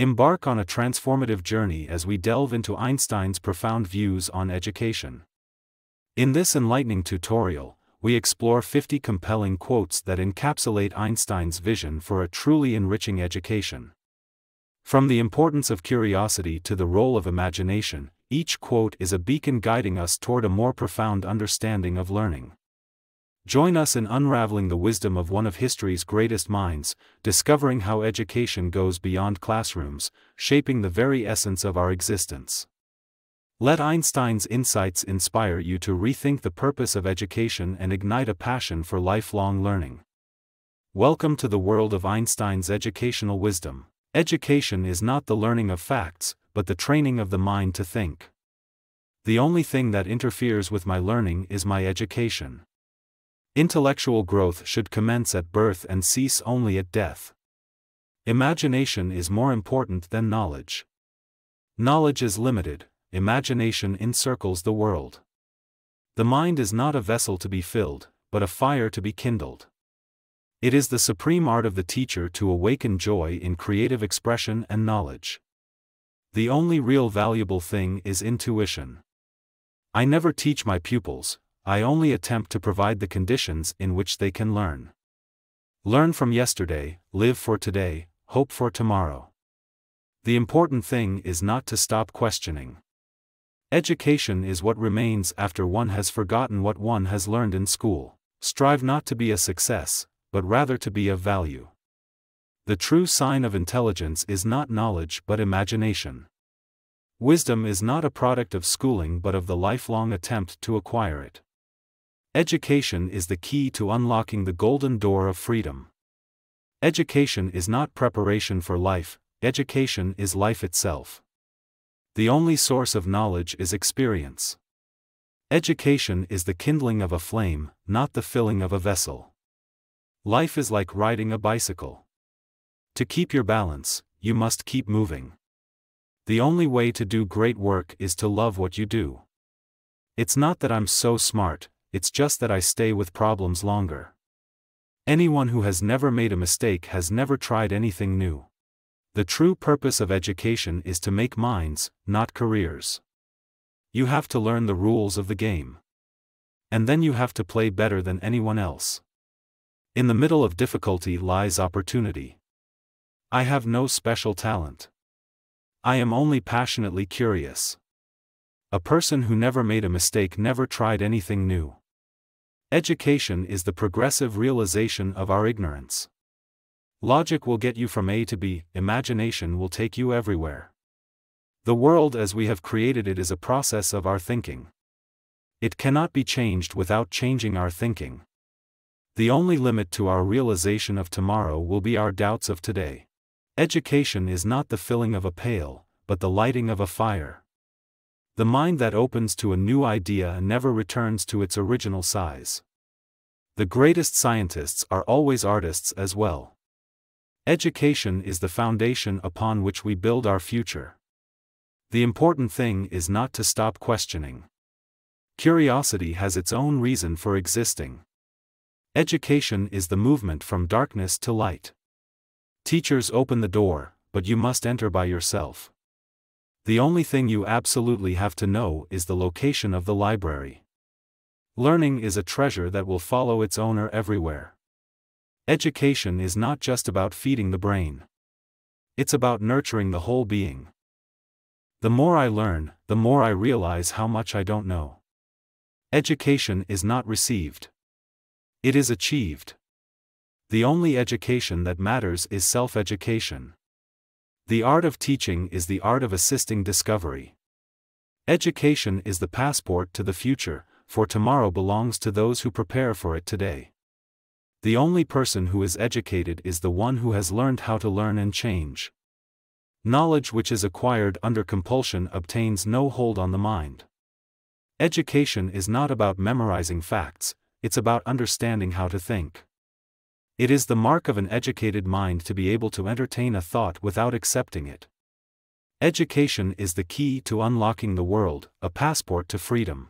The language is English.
Embark on a transformative journey as we delve into Einstein's profound views on education. In this enlightening tutorial, we explore 50 compelling quotes that encapsulate Einstein's vision for a truly enriching education. From the importance of curiosity to the role of imagination, each quote is a beacon guiding us toward a more profound understanding of learning. Join us in unraveling the wisdom of one of history's greatest minds, discovering how education goes beyond classrooms, shaping the very essence of our existence. Let Einstein's insights inspire you to rethink the purpose of education and ignite a passion for lifelong learning. Welcome to the world of Einstein's educational wisdom. Education is not the learning of facts, but the training of the mind to think. The only thing that interferes with my learning is my education. Intellectual growth should commence at birth and cease only at death. Imagination is more important than knowledge. Knowledge is limited, imagination encircles the world. The mind is not a vessel to be filled, but a fire to be kindled. It is the supreme art of the teacher to awaken joy in creative expression and knowledge. The only real valuable thing is intuition. I never teach my pupils, I only attempt to provide the conditions in which they can learn. Learn from yesterday, live for today, hope for tomorrow. The important thing is not to stop questioning. Education is what remains after one has forgotten what one has learned in school. Strive not to be a success, but rather to be of value. The true sign of intelligence is not knowledge but imagination. Wisdom is not a product of schooling but of the lifelong attempt to acquire it. Education is the key to unlocking the golden door of freedom. Education is not preparation for life, education is life itself the only source of knowledge is experience. Education is the kindling of a flame, not the filling of a vessel. Life is like riding a bicycle. To keep your balance, you must keep moving. The only way to do great work is to love what you do. It's not that I'm so smart, it's just that I stay with problems longer. Anyone who has never made a mistake has never tried anything new. The true purpose of education is to make minds, not careers. You have to learn the rules of the game. And then you have to play better than anyone else. In the middle of difficulty lies opportunity. I have no special talent. I am only passionately curious. A person who never made a mistake never tried anything new. Education is the progressive realization of our ignorance. Logic will get you from A to B, imagination will take you everywhere. The world as we have created it is a process of our thinking. It cannot be changed without changing our thinking. The only limit to our realization of tomorrow will be our doubts of today. Education is not the filling of a pail, but the lighting of a fire. The mind that opens to a new idea never returns to its original size. The greatest scientists are always artists as well. Education is the foundation upon which we build our future. The important thing is not to stop questioning. Curiosity has its own reason for existing. Education is the movement from darkness to light. Teachers open the door, but you must enter by yourself. The only thing you absolutely have to know is the location of the library. Learning is a treasure that will follow its owner everywhere. Education is not just about feeding the brain. It's about nurturing the whole being. The more I learn, the more I realize how much I don't know. Education is not received. It is achieved. The only education that matters is self-education. The art of teaching is the art of assisting discovery. Education is the passport to the future, for tomorrow belongs to those who prepare for it today. The only person who is educated is the one who has learned how to learn and change. Knowledge which is acquired under compulsion obtains no hold on the mind. Education is not about memorizing facts, it's about understanding how to think. It is the mark of an educated mind to be able to entertain a thought without accepting it. Education is the key to unlocking the world, a passport to freedom.